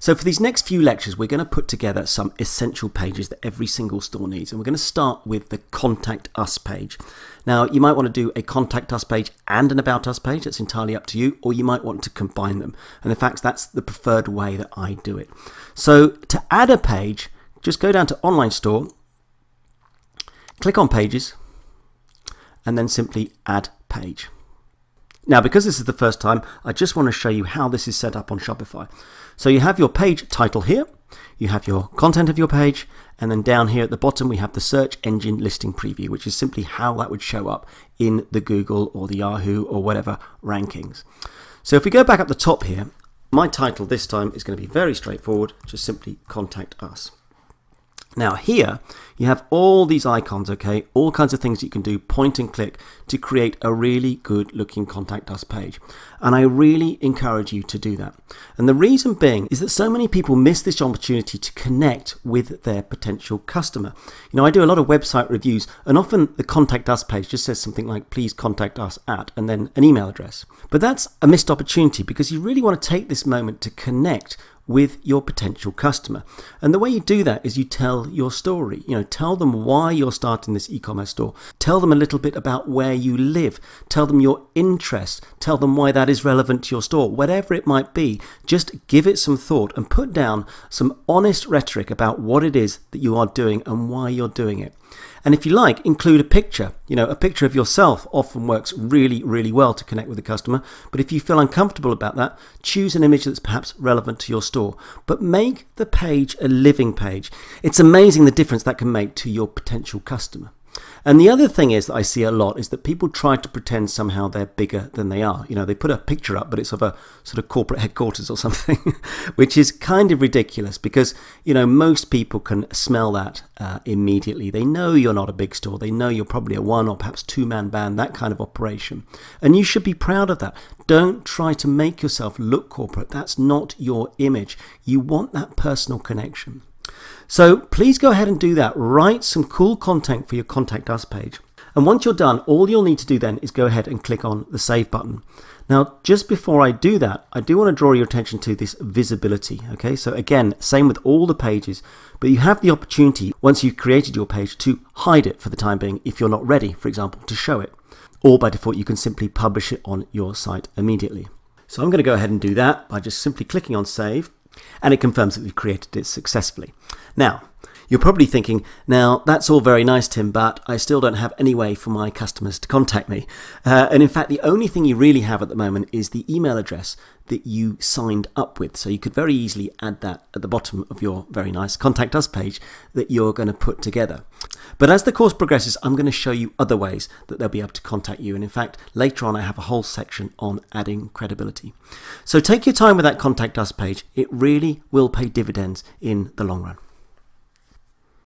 So for these next few lectures, we're going to put together some essential pages that every single store needs. And we're going to start with the Contact Us page. Now, you might want to do a Contact Us page and an About Us page. That's entirely up to you. Or you might want to combine them. And in fact, that's the preferred way that I do it. So to add a page, just go down to Online Store, click on Pages, and then simply Add Page. Now, because this is the first time, I just want to show you how this is set up on Shopify. So you have your page title here, you have your content of your page, and then down here at the bottom we have the search engine listing preview, which is simply how that would show up in the Google or the Yahoo or whatever rankings. So if we go back up the top here, my title this time is going to be very straightforward, just simply contact us. Now here you have all these icons, okay, all kinds of things you can do, point and click to create a really good looking contact us page. And I really encourage you to do that. And the reason being is that so many people miss this opportunity to connect with their potential customer. You know, I do a lot of website reviews and often the contact us page just says something like please contact us at and then an email address. But that's a missed opportunity because you really want to take this moment to connect with your potential customer. And the way you do that is you tell your story. You know, tell them why you're starting this e-commerce store. Tell them a little bit about where you live. Tell them your interest. Tell them why that is relevant to your store. Whatever it might be, just give it some thought and put down some honest rhetoric about what it is that you are doing and why you're doing it. And if you like, include a picture. You know, a picture of yourself often works really, really well to connect with the customer. But if you feel uncomfortable about that, choose an image that's perhaps relevant to your store. But make the page a living page. It's amazing the difference that can make to your potential customer. And the other thing is that I see a lot is that people try to pretend somehow they're bigger than they are. You know, they put a picture up, but it's of a sort of corporate headquarters or something, which is kind of ridiculous because, you know, most people can smell that uh, immediately. They know you're not a big store. They know you're probably a one or perhaps two man band, that kind of operation. And you should be proud of that. Don't try to make yourself look corporate. That's not your image. You want that personal connection. So please go ahead and do that. Write some cool content for your Contact Us page. And once you're done, all you'll need to do then is go ahead and click on the Save button. Now, just before I do that, I do want to draw your attention to this visibility. Okay, so again, same with all the pages, but you have the opportunity, once you've created your page, to hide it for the time being if you're not ready, for example, to show it. Or by default, you can simply publish it on your site immediately. So I'm going to go ahead and do that by just simply clicking on Save and it confirms that we've created it successfully. Now, you're probably thinking, now that's all very nice, Tim, but I still don't have any way for my customers to contact me. Uh, and in fact, the only thing you really have at the moment is the email address that you signed up with. So you could very easily add that at the bottom of your very nice Contact Us page that you're going to put together. But as the course progresses, I'm going to show you other ways that they'll be able to contact you. And in fact, later on, I have a whole section on adding credibility. So take your time with that Contact Us page. It really will pay dividends in the long run.